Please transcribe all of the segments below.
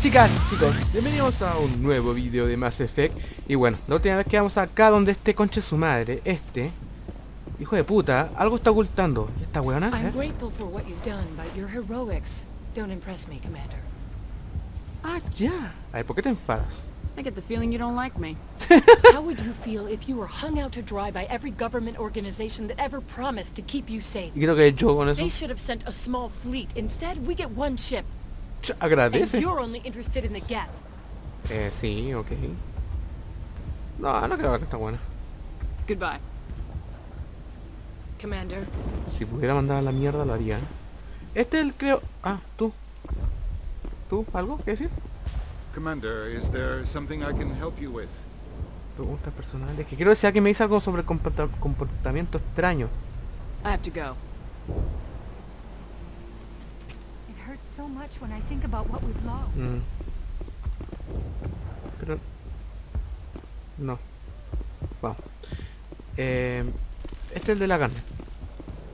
chicas, chicos, bienvenidos a un nuevo video de Mass Effect Y bueno, la última vez que vamos acá donde este conche su madre, este Hijo de puta, algo está ocultando ¿Y esta weona? I'm ¿Eh? grateful for what you've done, but your heroics don't impress me, Commander. Ah, ya A ver, ¿por qué te enfadas? I get the feeling you don't like me. How would you feel if you were hung out to dry by every government organization that ever promised to keep you safe? They should have sent a small fleet. Instead, we get one ship. Agradece. Eh, sí, ok No, no creo que está buena Goodbye. Commander, Si pudiera mandar a la mierda lo haría ¿eh? Este es el creo... Ah, tú ¿Tú? ¿Algo que decir? Commander, is there something I can help you with? Preguntas personales Que quiero decir que me dice algo sobre comporta- comportamiento extraño I have to go. It hurts so much when I think about what we've lost. Mm. Pero... No. Vamos. Eh, este es el de la carne.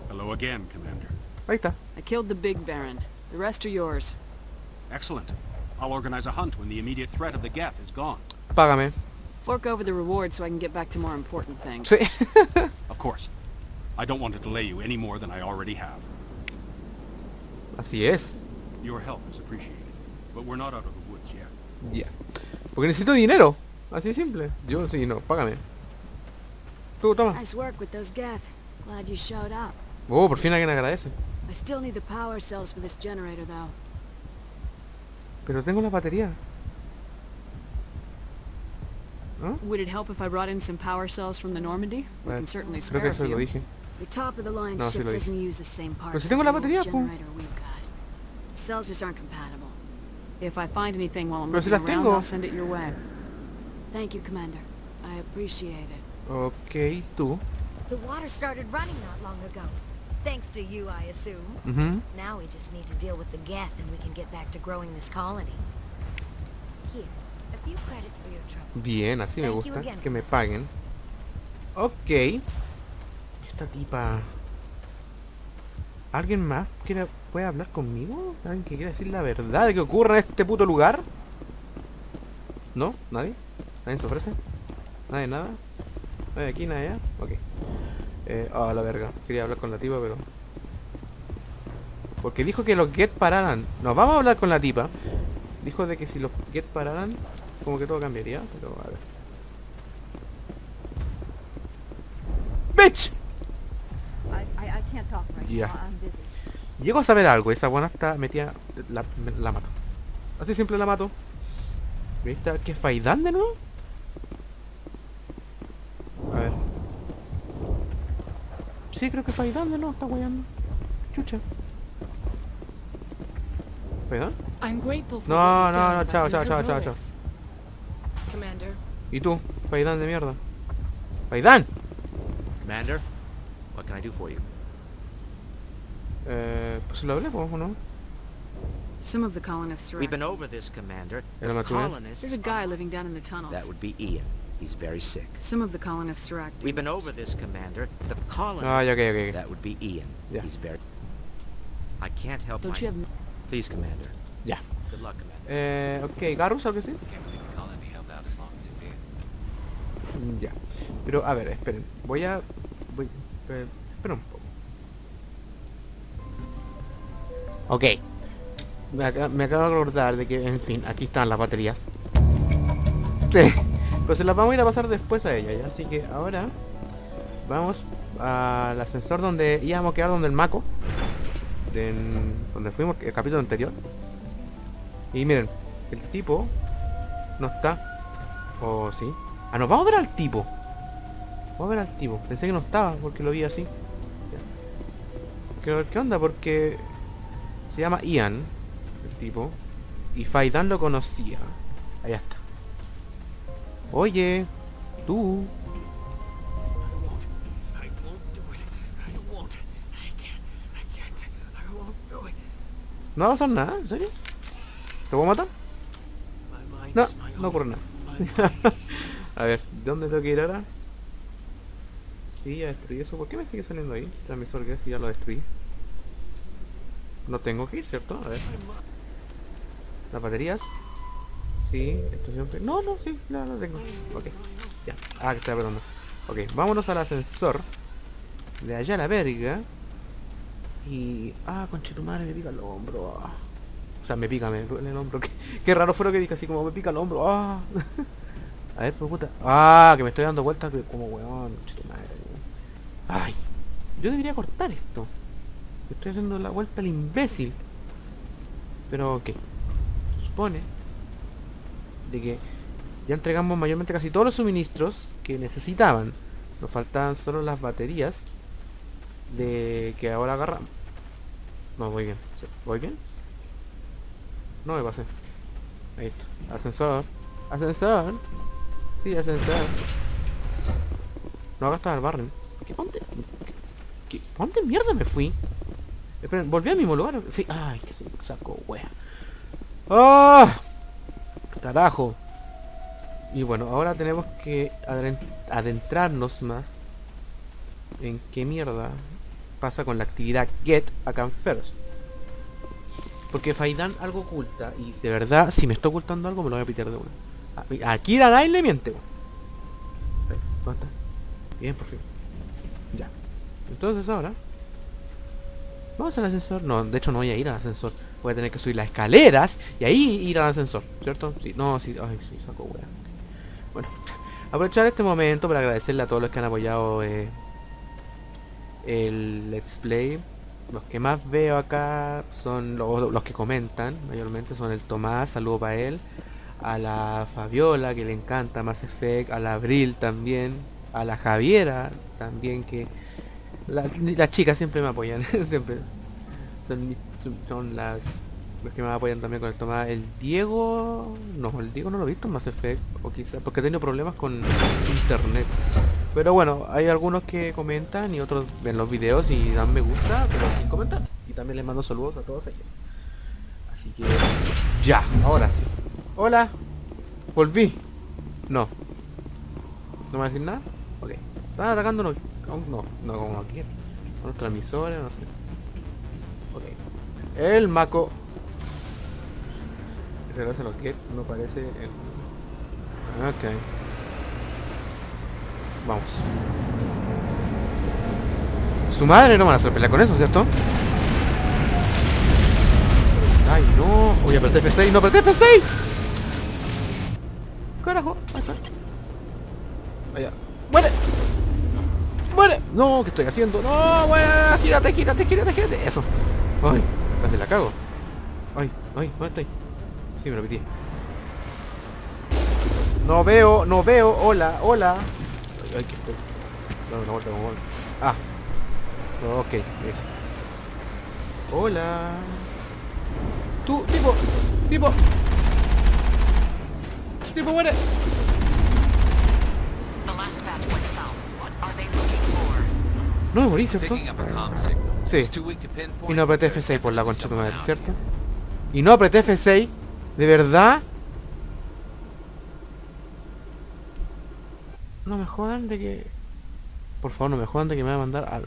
Hello again, Commander. Ahí está. I killed the big Baron. The rest are yours. Excellent. I'll organize a hunt when the immediate threat of the Geth is gone. Págame. Fork over the reward so I can get back to more important things. Sí. Of course. I don't want to delay you any more than I already have. Así es. Your help is appreciated, but we're not out of the woods yet. Ya. Porque necesito dinero. Así simple. Yo sí, no. Págame. Tú, toma. Nice work with those Geth. Glad you showed up. Oh, por fin alguien agradece. I still need the power cells for this generator, though. Pero tengo la batería. Would it help if I brought in some power cells from the Normandy? We can certainly Creo spare que a eso lo dije. The top-of-the-line No, sí ship lo doesn't use the same parts Pero si as tengo the la batería, po. Cells just aren't compatible. If I find anything while I'm Pero si looking las around. I'll send it your way. Thank you, Commander. I appreciate it. Ok, tú. The water started running not long ago. Thanks to you, I assume. Ujú. Now we just need to deal with the Geth and we can get back to growing this colony. Here, a few credits for your trouble. Bien, así me Thank you gusta. Que me paguen. Ok. Esta tipa... ¿Alguien más quiere, puede hablar conmigo? ¿Alguien que quiera decir la verdad de que ocurre en este puto lugar? ¿No? ¿Nadie? ¿Nadie se ofrece? ¿Nadie nada? ¿Nadie aquí? ¿Nadie allá? Ok. Eh, ah, la verga. Quería hablar con la tipa, pero... Porque dijo que los get pararan. Nos vamos a hablar con la tipa. Dijo de que si los get pararan, como que todo cambiaría. Pero a ver. ¡Bitch! Yeah. Llego a saber algo. Esa buena está metida. La, me- la mato. Así simple la mato. ¿Viste? ¿Qué Faidán de nuevo? A ver. Sí, creo que Faidán de nuevo está guayando. Chucha. ¿Faidán? No, no, no, chao, chao, chao, chao, chao. ¿Y tú? Faidán de mierda. ¡Faidán! Commander, what can I do for you? Eh, pues lo hablé, pues. Some of the colonists are We've been over this, Commander. The colonists... There's a guy living down in the tunnels. That would be Ian. He's very sick. Some of the colonists are active. We've been over this, Commander. The colonists... Ah, ok, ok, ok. That would be Ian. Yeah. He's very... I can't help Don't my... you have... Please, Commander. Ya. Good luck, Commander. Eh, ok, Garrus, algo así. Mm, Ya. Pero, a ver, esperen. Voy a... Voy... Eh, espera un poco. Ok. Me, aca- me acabo de acordar de que, en fin, aquí están las baterías. Pero se las vamos a ir a pasar después a ella, ¿ya? Así que ahora... Vamos al ascensor donde íbamos a quedar donde el Maco. donde fuimos el capítulo anterior. Y miren, el tipo no está. O sí. Ah, no, vamos a ver al tipo. Vamos a ver al tipo. Pensé que no estaba porque lo vi así. ¿Qué, qué onda? Porque se llama Ian, el tipo. Y Faidan lo conocía. Allá está. Oye, tú. No va a pasar nada, ¿en serio? ¿Te voy a matar? No, no ocurre nada. a ver, ¿dónde tengo que ir ahora? Sí, ya destruí eso. ¿Por qué me sigue saliendo ahí? Transmisor gas y ya lo destruí. No tengo que ir, ¿cierto? A ver. Las baterías. Sí, esto siempre. No, no, sí, no, no tengo. Ok, ya. Ah, que estoy apretando. Ok, vámonos al ascensor. De allá a la verga. Y. Ah, conche tu madre, me pica el hombro. ah. O sea, me pica, me duele el hombro. Qué, qué raro fue lo que dije, así como me pica el hombro. Ah. A ver, pues puta. Ah, que me estoy dando vueltas como weón, conche tu madre. weón. Ay, yo debería cortar esto. Estoy haciendo la vuelta al imbécil. Pero, ¿qué? Se supone de que ya entregamos mayormente casi todos los suministros que necesitaban. Nos faltaban solo las baterías de que ahora agarramos. No, voy bien. ¿Voy bien? No me pasé. Ahí está. Ascensor. Ascensor. Sí, ascensor. No, estaba el barrio. ¿Qué ponte? ¿Qué, ¿Ponte mierda me fui? Esperen, volví al mismo lugar. Sí, ay, que se saco, wea. ¡Ah! Carajo. Y bueno, ahora tenemos que adentrarnos más en qué mierda pasa con la actividad get acá en. Porque Faidan algo oculta y de verdad, si me está ocultando algo, me lo voy a pitear de una. A- Aquí Danai le miente, ¿Dónde está? Bien, por fin. Ya. Entonces ahora... ¿Vamos al ascensor? No, de hecho no voy a ir al ascensor. Voy a tener que subir las escaleras y ahí ir al ascensor, ¿cierto? Sí, no, sí, sí, saco wea. Bueno, aprovechar este momento para agradecerle a todos los que han apoyado eh, el Let's Play. Los que más veo acá son los, los que comentan, mayormente son el Tomás, saludo para él. A la Fabiola, que le encanta Mass Effect. A la Abril también. A la Javiera también, que... la- las chicas siempre me apoyan, siempre. Son, son- las que me apoyan también con el Tomás. El Diego... No, el Diego no lo he visto en Mass Effect. O quizás porque he tenido problemas con internet. Pero bueno, hay algunos que comentan y otros ven los videos y dan me gusta, pero sin comentar. Y también les mando saludos a todos ellos. Así que... Ya, ahora sí. Hola. Volví. No. ¿No me va a decir nada? Ok. ¿Están atacándonos? Aún No, no como aquí. Con los transmisores, no sé. Ok. El Mako. Regresa lo que no parece el... Ok. Vamos. Su madre no van a hacer pelea con eso, ¿cierto? Ay, no. Voy a apretar F6. ¡No apreté F6! Carajo. Ahí está. Allá. ¡Muere! No, ¿qué estoy haciendo? ¡No! ¡Muere! ¡Gírate, gírate, gírate, gírate! Eso. ¡Ay! Casi la cago. ¡Ay! ¡Ay! ¿Dónde estoy? Sí, me lo pitié. No veo, no veo. Hola, hola. Ay, que estoy. Dame una vuelta como bueno. Ah. No, ok, eso. Hola. Tú, tipo, tipo. Tipo, muere. No me morí, ¿cierto? Picking up a comm signal. Sí. Y no apreté but there's F6 por la concha de madre, ¿cierto? Y no apreté F6. ¿De verdad? No me jodan de que... Por favor, no me jodan de que me va a mandar al...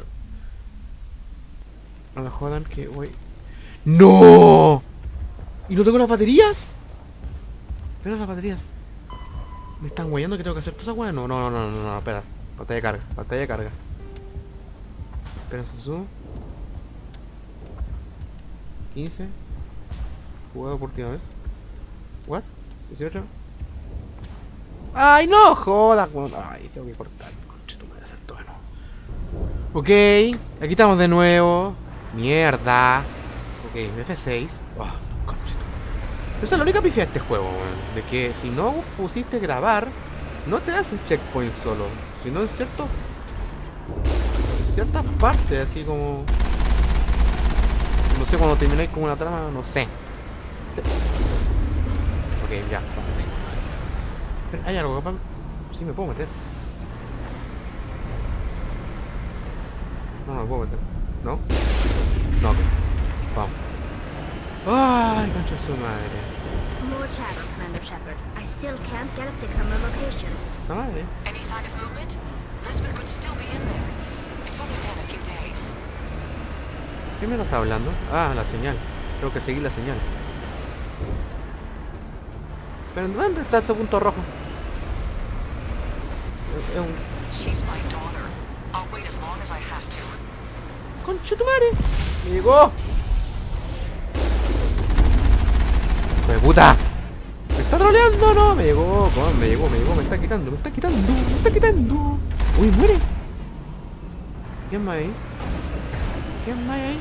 No me jodan que voy... ¡No! ¿Y no tengo las baterías? Pero las baterías. ¿Me están guayando que tengo que hacer toda esa? No, no, no, no, no, no, espera. Pantalla de carga, pantalla de carga. Espera, se sube. 15. Jugado por última vez. What? 18. ¡Ay, no! Joda. Ay, tengo que cortar. Concha tu madre, hacer todo. Ok, aquí estamos de nuevo. Mierda. Ok, F6. Oh, concha tu madre. Esa es la única pifia de este juego. De que si no pusiste grabar, no te haces checkpoint solo. Sino en cierto. En ciertas partes, así como. No sé, cuando termináis con una trama, no sé. Ok, ya. Pero hay algo capaz. Sí, me puedo meter. No, no me puedo meter. ¿No? No, ok. Vamos. ¡Ay, concha su madre! More chatter, Commander Shepard. I still can't get a fix on the location. ¡La madre! Any sign of movement? Elizabeth could still be in there. ¿Quién me lo está hablando? Ah, la señal. Tengo que seguir la señal. Pero ¿dónde está ese punto rojo? Es- Es un. ¡Me llegó! ¡Hijo de puta! ¡Me está troleando! ¡No! Me llegó, me llegó, me llegó, me está quitando, me está quitando, me está quitando. ¡Uy, muere! ¿Quién más ahí? ¿Quién más ahí?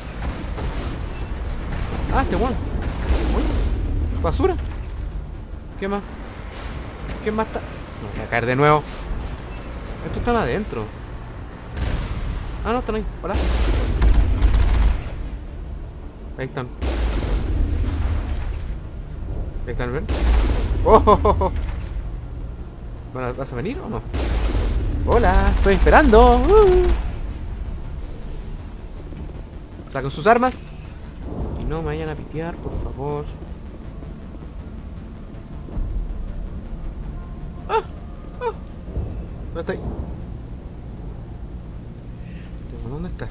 Ah, este bueno. Basura. ¿Qué más? ¿Quién más está? No, voy a caer de nuevo. Estos están adentro. Ah, no, están ahí. Hola. Ahí están. Ahí están, ¿ven? ¡Oh! oh, oh, oh! ¿Vas a venir o no? Hola, estoy esperando. Uh. Saquen sus armas. Y no me vayan a pitear, por favor. ¡Ah! ¡Ah! ¿Dónde está ahí? ¿Dónde está?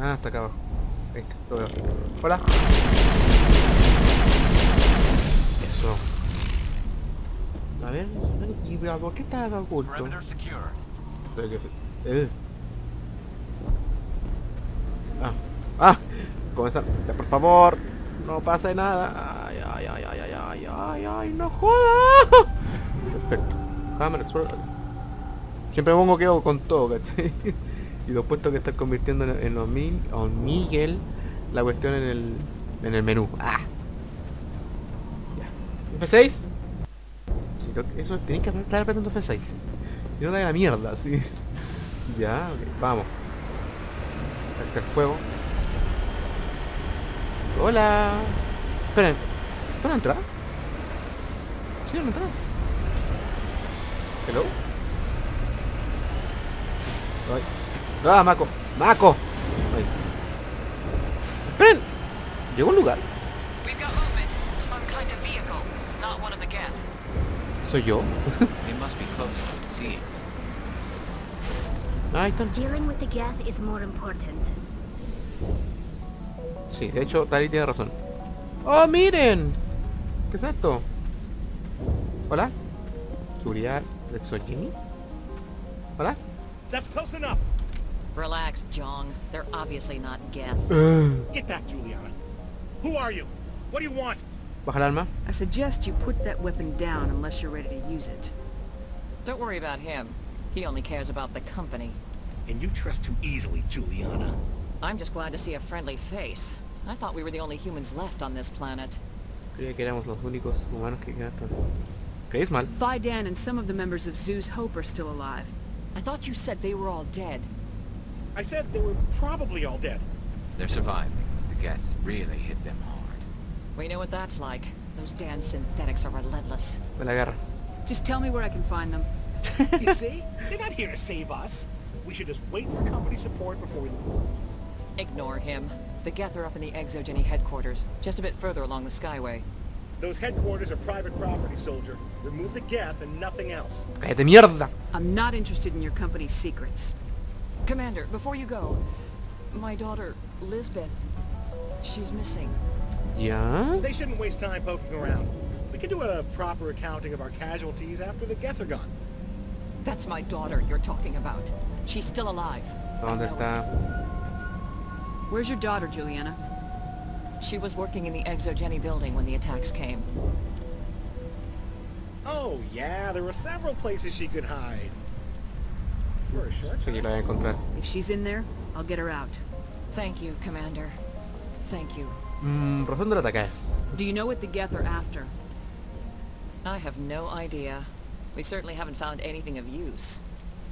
Ah, está acá abajo. Ahí está, lo veo. Hola. Eso. A ver, ¿y ¿por qué está oculto? Perimeter secure. Eh. Ah, ah, comenzar. Ya, por favor, no pase nada. Ay, ay, ay, ay, ay, ay, ay, ay, no joda. Perfecto. Explorer. Siempre pongo que hago con todo, ¿cachai? y después tengo que estar convirtiendo en, en Miguel la cuestión en el, en el menú. Ah. Ya. F6. Sí, creo que eso tenéis que estar apretando F6. Y no da la mierda, sí. Ya, ok, vamos. El fuego. Hola. Esperen. ¿Van a entrar? ¿Sí van a entrar? ¿Hello? Ay. ¡Ah, Mako! ¡Mako! Ay. ¡Esperen! ¿Llegó un lugar? ¿Soy yo? They must Sí, de hecho, Tali tiene razón. ¡Oh, miren! ¿Qué es esto? ¿Hola? ¿Seguridad exogeni? ¿Hola? That's close enough. Relax, Jong. They're obviously not Geth. Get back, Juliana. Who are you? What do you want? Baja el arma. I suggest you put that weapon down unless you're ready to use it. Don't worry about him. He only cares about the company. And you trust too easily, Juliana. I'm just glad to see a friendly face. I thought we were the only humans left on this planet. Creía que éramos los únicos humanos que quedaban. ¿Creéis mal? Fidan and some of the members of Zeus Hope are still alive. I thought you said they were all dead. I said they were probably all dead. They're surviving. The Geth really hit them hard. We know what that's like. Those damn synthetics are relentless. Me la agarra. Just tell me where I can find them. you see? They're not here to save us. We should just wait for company support before we... Ignore him. The Geth are up in the Exogeny headquarters, just a bit further along the Skyway. Those headquarters are private property, soldier. Remove the Geth and nothing else. ¡Cállate mierda! I'm not interested in your company's secrets. Commander, before you go, my daughter, Lisbeth, she's missing. Yeah? They shouldn't waste time poking around. We can do a proper accounting of our casualties after the Geth are gone. That's my daughter you're talking about. She's still alive. I ¿Dónde know está? Where's your daughter, Juliana? She was working in the Exogeny building when the attacks came. Oh, yeah, there were several places she could hide. For a short time. la voy a encontrar. If she's in there, I'll get her out. Thank you, Commander. Thank you. Mmm, razón del ataque. Do you know what the Geth are after? I have no idea. We certainly haven't found anything of use.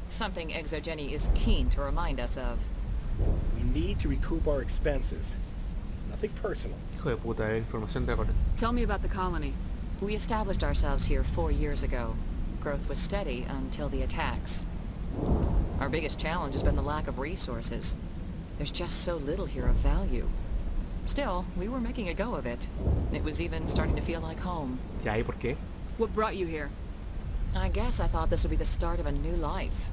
Something Exogeny is keen to remind us of. We need to recoup our expenses. It's nothing personal. Hijo de puta, eh, información de. Tell me about the colony. We established ourselves here four years ago. Growth was steady until the attacks. Our biggest challenge has been the lack of resources. There's just so little here of value. Still, we were making a go of it. It was even starting to feel like home. ¿Ya? ¿Y por qué? What brought you here? I guess I thought this would be the start of a new life.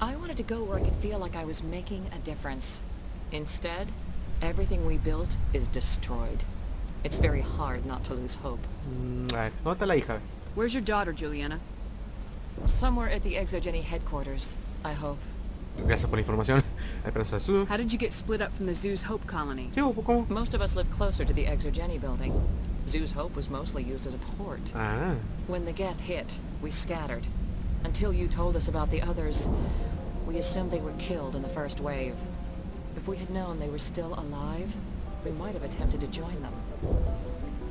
I wanted to go where I could feel like I was making a difference. Instead, everything we built is destroyed. It's very hard not to lose hope. Mm, a ver, ¿dónde está la hija? Where's your daughter, Juliana? Somewhere at the Exogeny headquarters, I hope. Gracias por la información. Esperanza de. How did you get split up from the zoo's Hope colony? Most of us live closer to the Exogeny building. Zoo's Hope was mostly used as a port. Ah, When the Geth hit, we scattered. Until you told us about the others, we assumed they were killed in the first wave. If we had known they were still alive, we might have attempted to join them.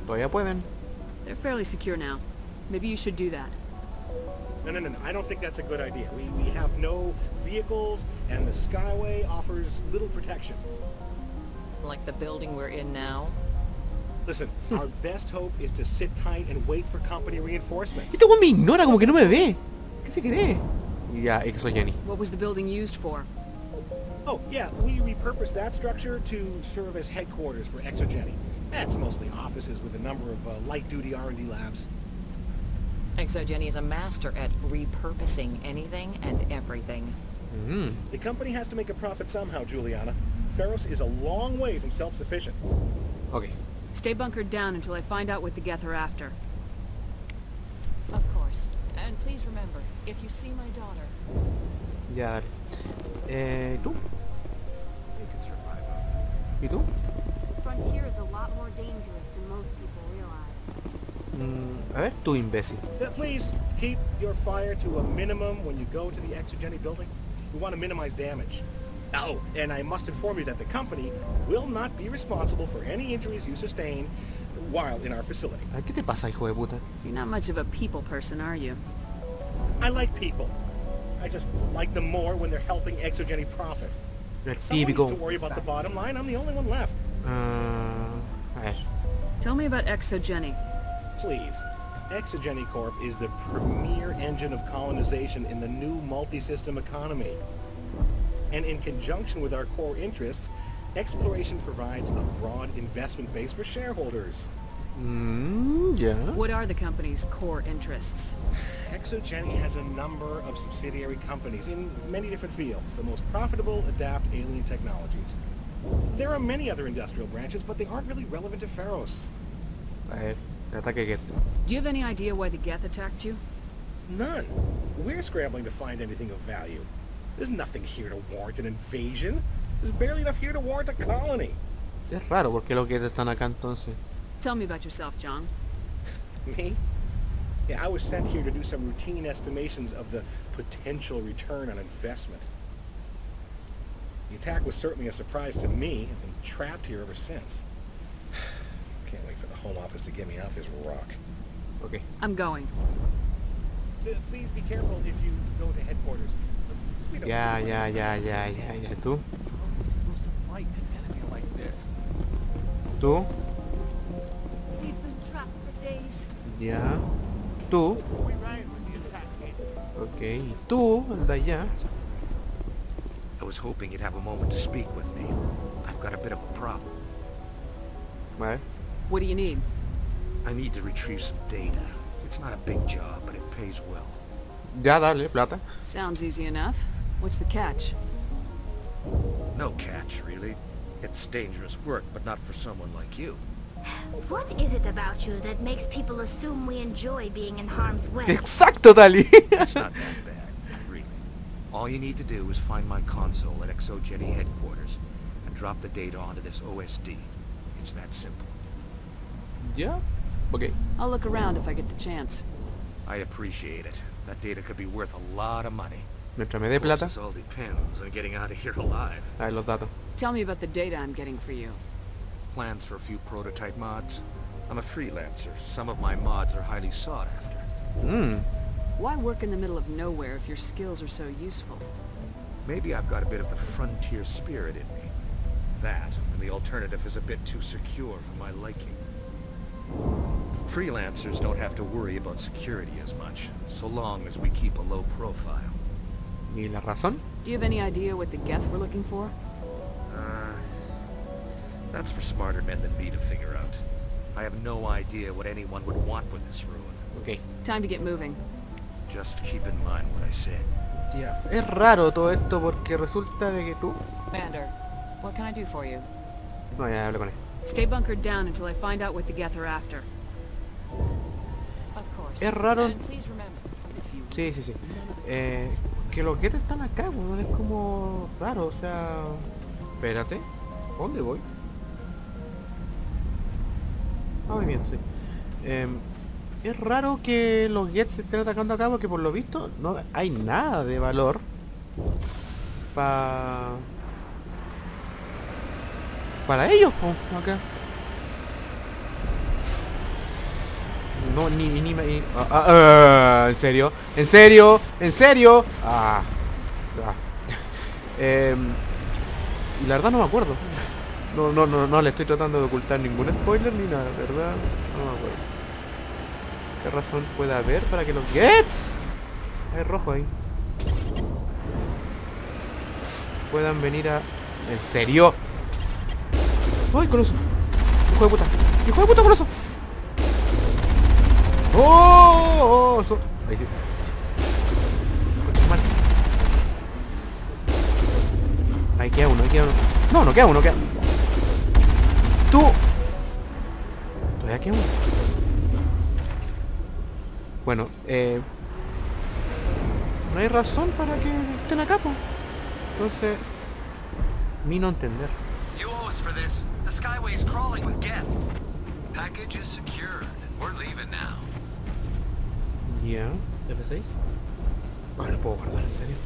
todavía pueden. They're fairly secure now. Maybe you should do that. No, no, no, no. I don't think that's a good idea. We, we have no vehicles, and the Skyway offers little protection. Like the building we're in now. Listen, hmm. our best hope is to sit tight and wait for company reinforcements. Este weón me ignora, como que no me ve. ¿Qué se cree? Y ya, es que Jenny. What was the building used for? Oh, yeah, we repurposed that structure to serve as headquarters for Exogeny. That's mostly offices with a number of uh, light-duty R&D labs. Exogeny is a master at repurposing anything and everything. Mm. The company has to make a profit somehow, Juliana. Ferros is a long way from self-sufficient. Ok. Stay bunkered down until I find out what the Geth are after. Of course. And please remember, if you see my daughter, Ya, dale. Eh, ¿tú? ¿Y tú? Frontier is a lot more dangerous than most people realize. Mm, a ver, tú imbécil. Please, keep your fire to a minimum when you go to the Exogeny building. We want to minimize damage. Oh, and I must inform you that the company will not be responsible for any injuries you sustain while in our facility. ¿qué te pasa, hijo de puta? You're not much of a people person, are you? I like people. I just like them more when they're helping Exogeny profit. El Someone típico. needs to worry about the bottom line. I'm the only one left. A ver. Tell me about Exogeny. Please. Exogeny Corp is the premier engine of colonization in the new multi-system economy. And in conjunction with our core interests, exploration provides a broad investment base for shareholders. Mm, ya. What are the company's core interests? Exogeny has a number of subsidiary companies in many different fields. The most profitable adapt alien technologies. There are many other industrial branches, but they aren't really relevant to Pharos. A ver, el ataque Get. Do you have any idea why the Geth attacked you? None. We're scrambling to find anything of value. There's nothing here to warrant an invasion. There's barely enough here to warrant a colony. Es raro porque los Get están acá entonces. Tell me about yourself, John. Me? Yeah, I was sent here to do some routine estimations of the potential return on investment. The attack was certainly a surprise to me. I've been trapped here ever since. Can't wait for the Home Office to get me off this rock. Ok. I'm going. Uh, Please be careful if you go to headquarters. Yeah, yeah, yeah, yeah, really ya, want ya, to ya, see ya, it. ya. ¿Tú? supposed to fight an enemy like this? ¿Tú? Days. Ya. ¿Tú? We ran when the attack hit. Ok. ¿Y tú? Anda allá. I was hoping you'd have a moment to speak with me. I've got a bit of a problem. A ver. What do you need? I need to retrieve some data. It's not a big job, but it pays well. Ya, dale, plata. Sounds easy enough. What's the catch? No catch, really. It's dangerous work, but not for someone like you. What is it about you that makes people assume we enjoy being in harm's way? Exacto, Dali. It's not that bad, really. All you need to do is find my console at Exogeny headquarters and drop the data onto this OSD. It's that simple. Yeah? Ok. I'll look around if I get the chance. I appreciate it. That data could be worth a lot of money. Mientras me dé Of course, plata. this all depends on getting out of here alive. A ver los datos. Tell me about the data I'm getting for you. Plans for a few prototype mods. I'm a freelancer. Some of my mods are highly sought after. Mmm. Why work in the middle of nowhere if your skills are so useful? Maybe I've got a bit of the frontier spirit in me. That, and the alternative is a bit too secure for my liking. Freelancers don't have to worry about security as much, so long as we keep a low profile. ¿Y la razón? Do you have any idea what the Geth were looking for? That's for smarter men than me to figure out. I have no idea what anyone would want with this ruin. Ok. Time to get moving. Just keep in mind what I said. Ya. Es raro todo esto porque resulta de que tú... Commander, what can I do for you? No, ya hablé con él. Stay bunkered down until I find out what the Geth are after. Of course. Es raro. And please remember, if you Sí, sí, sí. Eh, que los Geth están acá, weón. Es como raro, o sea... Espérate. ¿A ¿Dónde voy? Ah, muy bien, sí. Em, es raro que los Geth se estén atacando acá porque por lo visto no hay nada de valor para para ellos po, acá. No, ni, ni, ni, ah, ah, ah, ¿En serio? ¿En serio? ¿En serio? Ah. Em, la verdad no me acuerdo. No, no, no, no le estoy tratando de ocultar ningún spoiler ni nada, ¿verdad? No me acuerdo. ¿Qué razón puede haber para que los Gets? Hay rojo ahí. Puedan venir a... ¿En serio? ¡Ay, coloso! ¡Hijo de puta! ¡Hijo de puta, coloso! ¡Oh! oh, eso- Ahí sí. Ahí queda uno, ahí queda uno. No, no queda uno, queda. Tú. Todavía queda uno. Bueno, eh. No hay razón para que estén acá, po. Entonces. Mi no entender. You owe us for this. The Skyway is crawling with Geth. Package is secured, and we're leaving now. Ya, F6. Ah, no puedo guardar, en serio.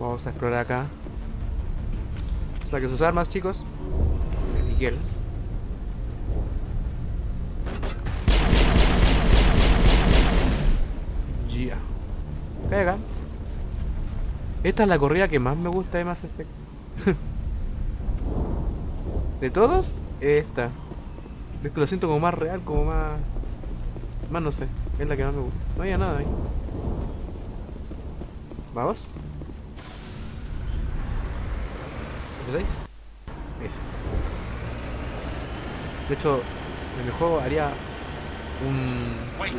Vamos a explorar acá. Saquen sus armas, chicos. Ya. Pega. Esta es la corrida que más me gusta de Mass Effect. de todos, esta. Es que lo siento como más real, como más... Más no sé, es la que más me gusta. No había nada ahí. Vamos. ¿Empezáis? Eso. De hecho, en el juego haría un... Wait!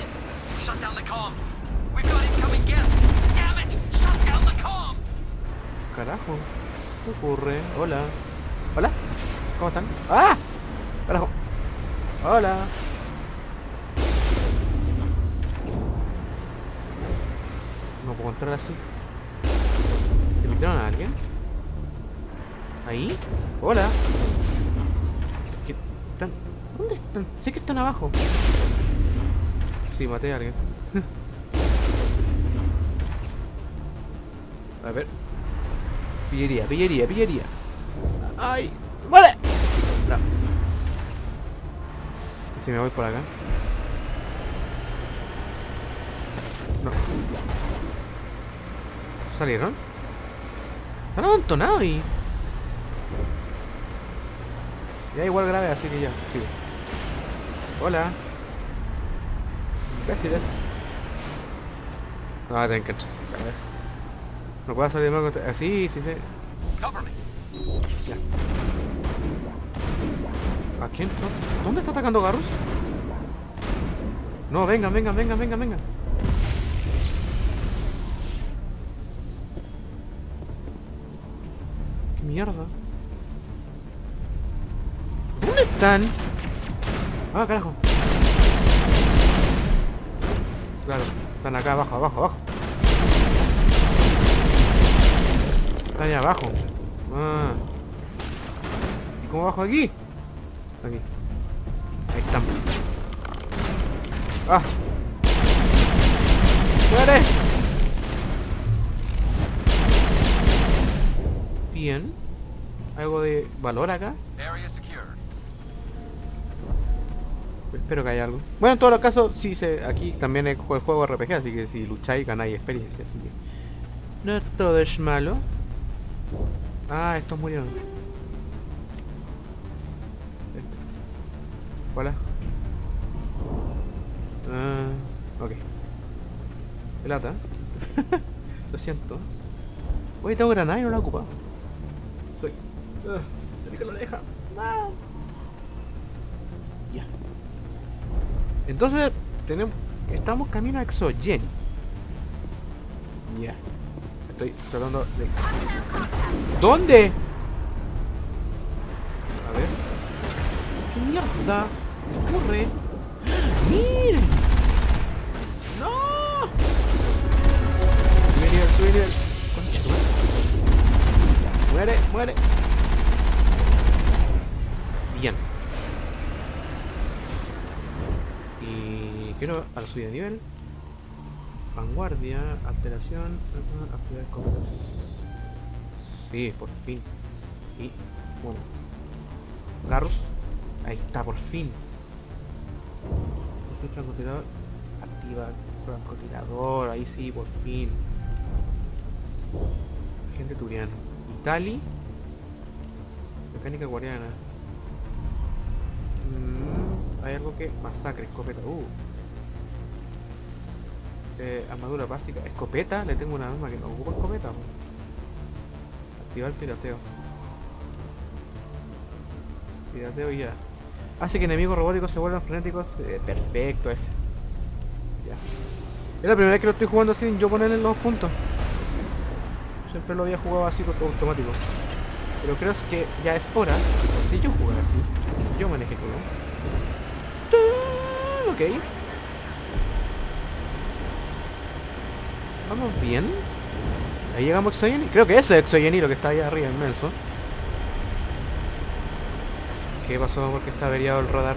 Shut down the comm! We've got incoming Geth! Damn it! Shut down the comm! Carajo. ¿Qué ocurre? Hola. ¿Hola? ¿Cómo están? ¡Ah! Carajo. Hola. No puedo entrar así. ¿Se metieron a alguien? ¿Ahí? Hola. Sé que están abajo. Sí, maté a alguien. a ver. Pillería, pillería, pillería. ¡Ay! ¡Vale! Si me voy por acá. No. ¿Salieron? Están amontonados y... Ya igual grave, así que ya. sigo. Hola. Imbéciles. No, voy a tener que entrar. A ver. No puedo salir de nuevo. con- Ah, sí, sí, sí. Cover me. Ya. ¿A quién? ¿Dó- ¿Dónde está atacando Garrus? No, vengan, vengan, vengan, vengan, vengan. ¿Qué mierda? ¿Dónde están? Ah, carajo. Claro, están acá abajo, abajo, abajo. Están ahí abajo. Ah. ¿Y cómo bajo aquí? Aquí. Ahí están. ¡Ah! ¡Muere! Bien. ¿Algo de valor acá? Area secured. Espero que haya algo. Bueno, en todo caso, sí, se, aquí también es el juego RPG, así que si lucháis ganáis experiencia, así que... No todo es malo. Ah, estos murieron. Esto. Hola. Ah, ok. Pelata. Lo siento. Oye, tengo granada y no la he ocupado. Soy. Ah, que lo deja. No. Ya. Entonces, tenemos. Estamos camino a Exogen. Ya. Estoy tratando de. ¿Dónde? A ver. ¡Mierda! ¿Qué ocurre? ¡Miren! ¡No! Sube nivel, sube nivel. Muere, muere. Bien. Y quiero a la subida de nivel. Vanguardia, alteración, actividades completas. Sí, por fin. Y bueno. Garros. Ahí está, por fin. Ese francotirador. Activa francotirador. Ahí sí, por fin. Gente turiano. Itali. Mecánica guardiana. Mm, hay algo que. Masacre, escopeta. Uh. Eh, armadura básica. Escopeta. Le tengo una arma que no ocupa escopeta. Activar pirateo. Pirateo y ya. Hace que enemigos robóticos se vuelvan frenéticos. Eh, perfecto ese. Ya. Es la primera vez que lo estoy jugando sin yo ponerle los puntos. Siempre lo había jugado así con automático. Pero creo que ya es hora de yo jugar así. Yo maneje todo. Ok. Vamos bien. Ahí llegamos a Exogeny. Creo que ese es Exogeny lo que está ahí arriba, inmenso. ¿Qué pasó? Porque está averiado el radar.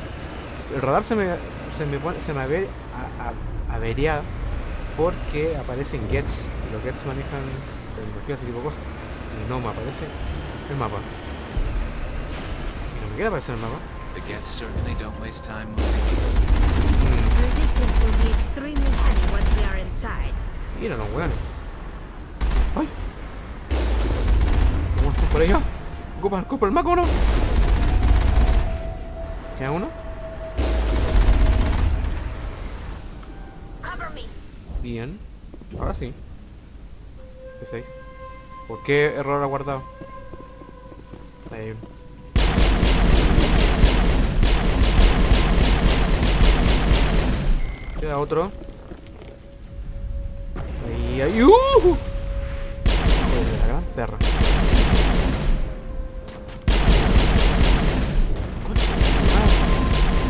El radar se me, se me pone, se me aver, a, a, averiado porque aparecen gets. Y los gets manejan tecnología, ese tipo de cosas. Y no me aparece el mapa. Y no me quiere aparecer el mapa. The Geth certainly don't waste time moving. Resistance will be extremely heavy once we are inside. Mira los weones. ¡Ay! ¿Cómo están por allá? ¿Ocupa, ocupa el maco o no? ¿Queda uno? Bien. Ahora sí. P6. ¿Por qué error ha guardado? Ahí. Queda otro. Ahí, ahí. ¡Uh! Joder, la gran perra.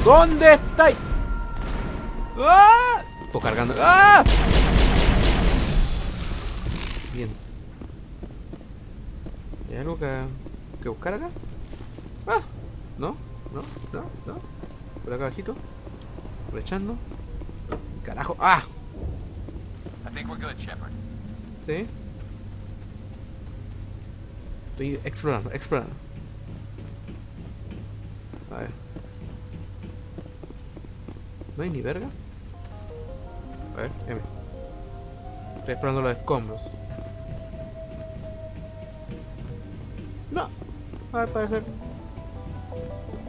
¿Dónde estáis? ¡Ah! Estoy cargando. ¡Ah! Bien. ¿Hay algo que, que buscar acá? ¡Ah! ¿No? ¿No? ¿No? ¿No? Por acá abajito. Aprovechando. Carajo. ¡Ah! I think we're good, Shepard. ¿Sí? Estoy explorando, explorando. A ver. ¿No hay ni verga? A ver, M. Estoy explorando los escombros. No. A ver, parece.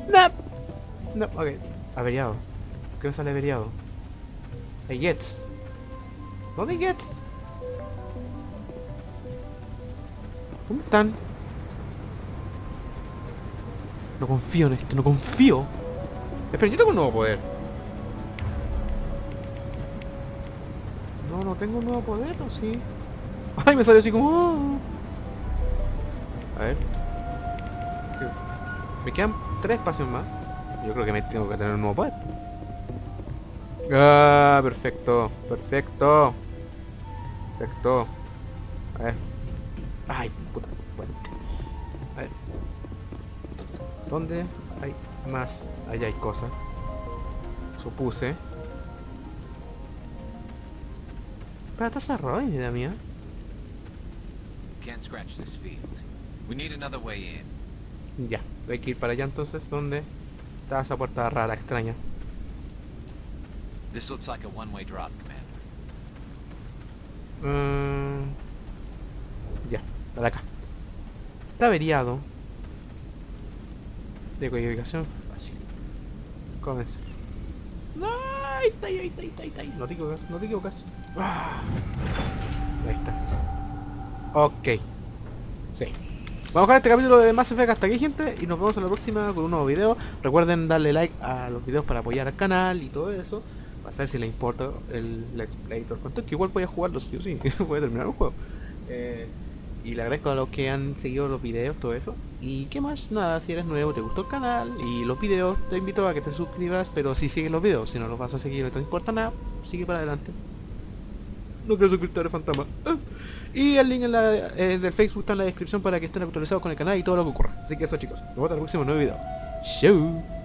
No. No, ok. Averiado. ¿Por qué me sale averiado? Hay jets. ¿Dónde jets? ¿Dónde están? No confío en esto, no confío. Espera, yo tengo un nuevo poder. No, no tengo un nuevo poder, ¿o sí? Ay, me salió así como... "Oh". A ver. Me quedan tres espacios más. Yo creo que me tengo que tener un nuevo poder. Ah, perfecto, perfecto. Perfecto. A ver. Ay, puta, puente. A ver. ¿Dónde hay más? Allá hay cosas. Supuse. Pero está cerrado, idea mía. Can't scratch this field. We need another way in. Ya, hay que ir para allá entonces, ¿dónde está esa puerta rara, extraña? This looks like a one-way drop, Commander. Mm, ya, para acá. Está averiado. De codificación fácil. Comencé. No, ahí está, ahí está, ahí está, ahí está. No te equivocas, no te equivocas. Ah, ahí está. Ok. Sí. Vamos con este capítulo de Mass Effect hasta aquí, gente. Y nos vemos en la próxima con un nuevo video. Recuerden darle like a los videos para apoyar al canal y todo eso. Para saber si le importa el el contenido. Que igual voy a jugarlo, sí o sí. voy a terminar el juego. Eh, Y le agradezco a los que han seguido los videos, todo eso. Y qué más, nada, si eres nuevo, te gustó el canal y los videos, te invito a que te suscribas, pero si sigues los videos, si no los vas a seguir no te importa nada, sigue para adelante. No quiero suscriptores fantasma. Ah. Y el link en la, eh, del Facebook está en la descripción para que estén actualizados con el canal y todo lo que ocurra. Así que eso chicos, nos vemos en el próximo nuevo video. Chau.